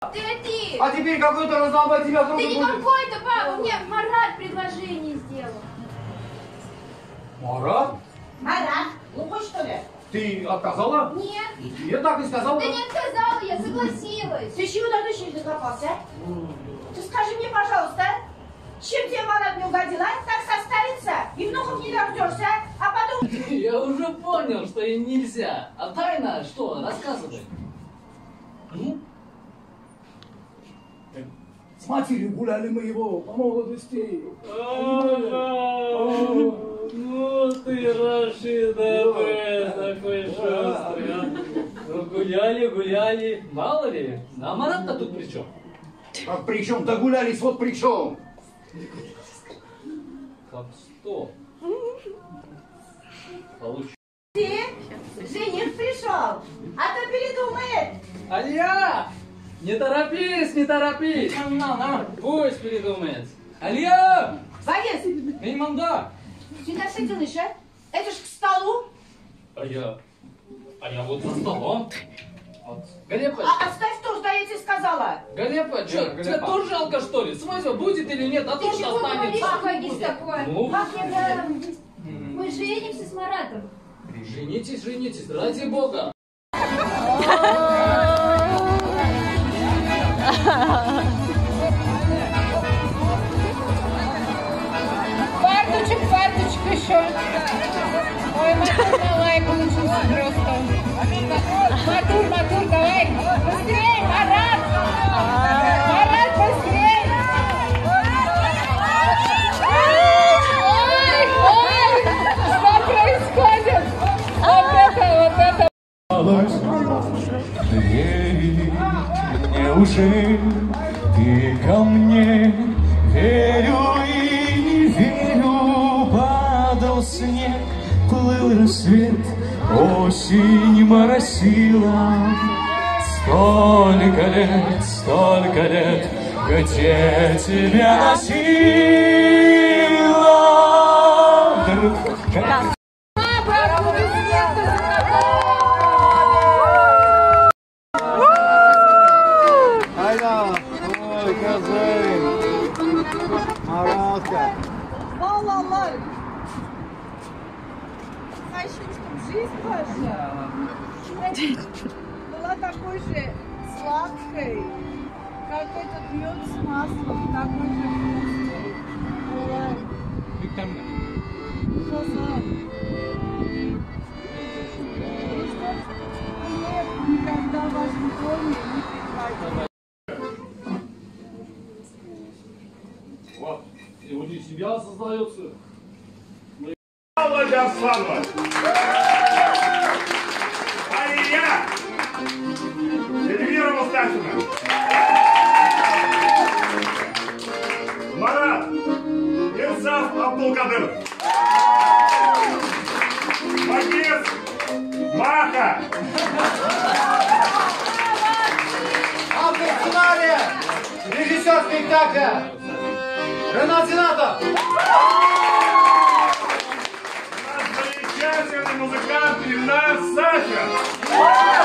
Ты один. А теперь какой-то раздолбай тебя Ты трогать не будет. какой-то, папа. Мне Марат предложение сделал. Марат, Марат, глухой что ли? ты отказала? Нет. Я так и сказал. Да не отказала, я согласилась. Ты чего до дочери докопался, а? Ты скажи мне, пожалуйста, чем тебе Марат не угодил, а? Так состарится и внуков не дождешься, а потом... Я уже понял, что им нельзя. А тайна что? Рассказывай. Ну? С матерью гуляли мы его по молодости. Ну ты, Рашида, такой шустрый. а. Ну, гуляли, гуляли. Мало ли. А Марат-то тут при чем? А при чем догулялись, вот при чем? Как что? Получу. Ты, жених пришел, а то передумает. Алия! Не торопись, не торопись! Пусть передумает. Алия! Боец, Мейманда! сюда сидишь, а? Это ж к столу. А я... А я вот за столом. Вот. Галепа, А оставь то, что я тебе сказала. Галепа, что, Галепа. тебе тоже жалко, что ли? Свадьба будет или нет? А Ты то, что чего останется. Фагис, такое? Ну? Как я. Мы женимся с Маратом. Женитесь, женитесь, ради бога. Еще. Ой, Матур, давай, получился просто. Матур, Матур, давай. Быстрей, Марат. Марат, быстрей. Ой, ой, что происходит? Вот это, вот это. Верить, ты ко мне верю, падал снег, плыл рассвет, осень моросила. Столько лет, столько лет, где тебя носила. Козы. Маратка. Ла-ла-ла. Хочу, чтобы жизнь ваша была такой же сладкой, как этот мед с маслом, такой же вкусный. И чтоб хлеб никогда в вашем доме не приходил. Вот. И у них семья создается. Володя Асланова. Алия. Эльвира Мустафина. Марат. Инсаф Абдулкадыров. Магис. Маха. Режиссер спектакля, Ренат Зинатов. Наш замечательный музыкант Ильнар Сафин.